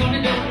gonna do